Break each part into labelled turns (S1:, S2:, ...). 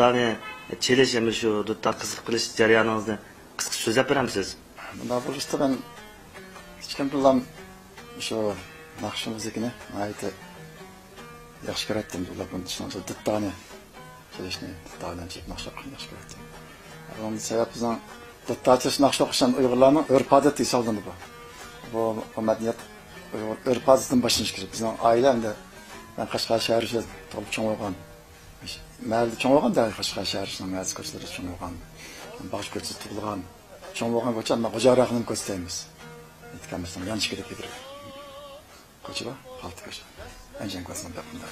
S1: Yani çeliş hem şu dutta kısık kılış jarayoningizda qisqa so'zlab beramiz
S2: Bunda bo'lishda men hech kim bilan shu naqshimiznikini ayta yaxshi ko'ratdim ular buni tushunsa dittani kelishni dittadan chek naqsh qilishni yaxshi ko'ratdim bunun sabab bizning dittachish naqsh o'qishdan uyg'urlarning urf odati hisoblanadi bu. Bu madaniyat urf odatidan boshlanishi kerak bizning oila endi man qashqar shahrida tug'ilib cho'ng bo'lgan cho'ng bo'lgan da qashqar shahrining mahalla ko'chalarida cho'ng bo'lgan bosh ko'chada tug'ilgan cho'ng bo'lgan ko'cha man xo'jaroqni ko'rsatamiz aytganimizdan yanchikida bir ko'cha bor olti ko'cha anjan ko'rsam bunda.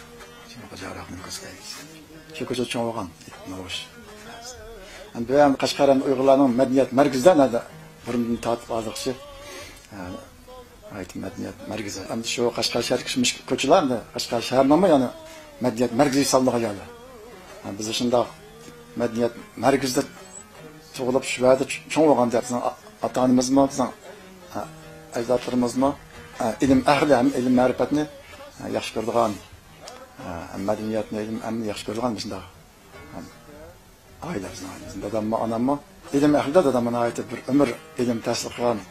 S2: Xo'jaroqni ko'rsatamiz shu ko'cha cho'ng bo'lgan novush endi bu ham qashqardan uyg'urlarning madaniyat markazida nada burundan tortib hozirgacha ayt madaniyat markazi endi shu qashqar shahar ko'chalar endi qashqar shahar nomi yana madaniyat markazi hisoblangan yani biz ошондо мәдениет мәркезде туылып шүбәді чоң болғанда біздің ата анамыз ма біздің әждатларымыз ма ilm әхлі һәм ilm мәріпәтні яхшы көрдіған мәдениетні ilm әмні яхшы көрдіған біздің aile біздің біздің дадам ма анам ма ilm әхлі дадам ана айтып бір өмір ilm тәсіл қылған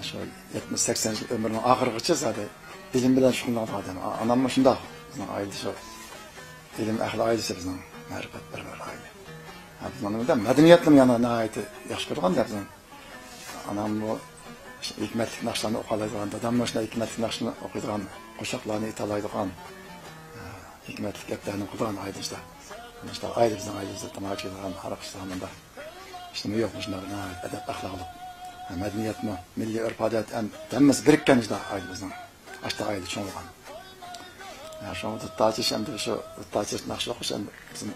S2: ошо жетмиш сексен жыл өмірінің ақырғыча зәді ilm білен шұғылданған адам анам ма шында біздің aile шо ilm әхлі ailesi біздің ma'rifatpar bo'lmaydi abdumanda madaniyatni yana nihoyatda yaxshi ko'rganda bizning anam bu hikmatli naqshlarni o'qiydigan dadam mana shunday hikmatli naqshni o'qiydigan qo'shiqlarni aytalaydigan hikmatli gaplarni qilgan aydinda mana shu ayda bizning aydimizda tomosha qilgan aroq ichdiganmanda ishimi yo'q shunaqa adab axloqli madaniyatmi милли urf odat hammasi birikkan bizning aydimizning ashta aydi cho'ng'an hem de şu taçış nakşı okuş hem bizim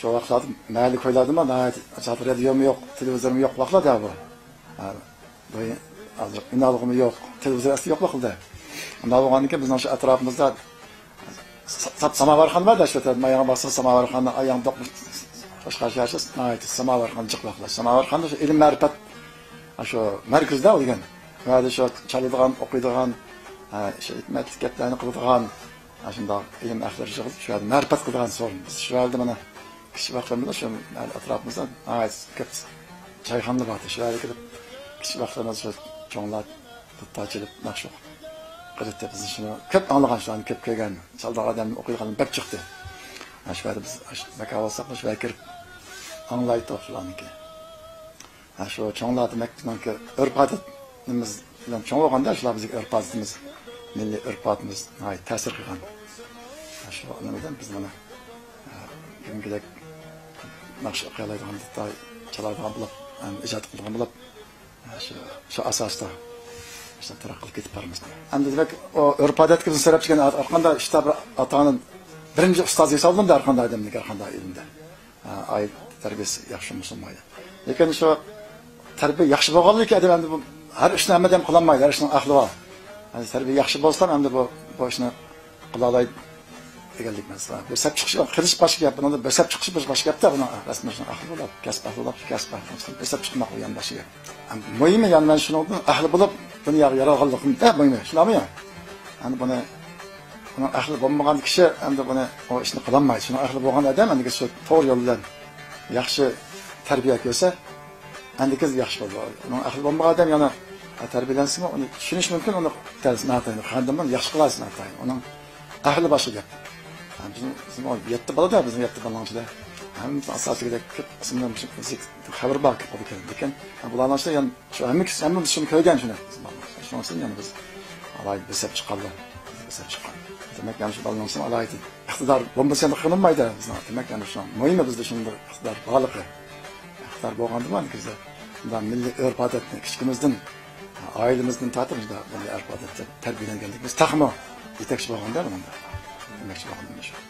S2: şu vakitlarda mahalle koylardı mı daha çatı radyo mu yok televizyon mu yok vakitlar da bu bu azıcık inalığımı yok televizyon yok vakitler Ondan sonra ki bizim şu etrafımızda samavarxon borda shu yerda mayog'i bossa samavarxonni oyog'ini to'qib boshqa sharsiz samavarxonni jiqloqlash samavarxonni shu ilm ma'rifat shu markazda bo'lgan vada shu chaladigan o'qiydigan shu hikmatli gaplarni qiladigan shundoq ilm ahlari yig'ilib shu yerda ma'rifat qiladigan so'rin biz shu yerda mana kishi vaqtlarida shu atrofimizda ko'p choyxona bor shu yerga kirib kishi vaqtlarida shu cho'nglar ochilib naqsh o'qib qilibdi biz shuni ko'p anglagan shularni ko'p ko'rgan saldoq odamni o'qiydigan bab chiqdi shu yerda biz baka olsak shu yerga kirib anglaydi shularniki shu cho'nglar demak bizniki urf odatimiz bilan cho'ng bo'lganda shular bizga urf odatimiz milliy urf odatimiz ta'sir qilgan shu nimadan biz mana bugungidek naqsh o'qiyalaydigan chaladigan bo'lib ijod qiladigan bo'lib shu shu asosda işte taraqqi ketib boramiz endi demak urf odatga bizni sarab chiqqan har qanday ishda atani birinchi ustoz hisoblandi har qanday odamniki har qanday ilmda oila tarbiyasi yaxshi musulmaydi lekin shu tarbiya yaxshi bo'lganligi adam endi bu har ishni hamma ham qilolmaydi har ishning ahli bor tarbiya yaxshi bo'lsa endi bu bu ishni qila oladi deganlik emas bu chiqish qilish boshqa gap buni besab chiqish bir boshqa gapda buni rasman shuni ahli bo'lib kasb ahli bo'lib kasb ahli besab chiqmoq yan boshqa gap. Muhimi yani man shuni ahli bo'lib dunyoga yaralganligimda muhimi shularmi endi buni buni ahli bo'lmagan kishi endi buni o ishni qilolmaydi. Shuni ahli bo'lgan odam endi shu to'g'ri yo'l bilan yaxshi tarbiya ko'rsa endi qiz yaxshi bo'ladi uning ahli bo'lmagan odam yana tarbiyalansimi uni tushunish mumkin uni qandimdan yaxshi qilasiz uning ahli boshqa gap o yetti bala da bizim yetti asasıyla kıp isimden bir şey haber bak o bir kere. Diken bulardan işte yani hem de şunu köygen şunu. Şunu olsun yani biz alay biz hep çıkalım. Biz hep çıkalım. Demek yani şu balanın için alaydı. İktidar bombası yanında kılınmaydı. Demek yani şu an. Mühim bizde şimdi iktidar bağlık. İktidar boğandı mı bizde? Bundan milli oilamizni ta'tilida bunday urf odatda tarbiyalanganligimiz taxmo yetakchi bo'lganda demoqchi bo'lgandim shu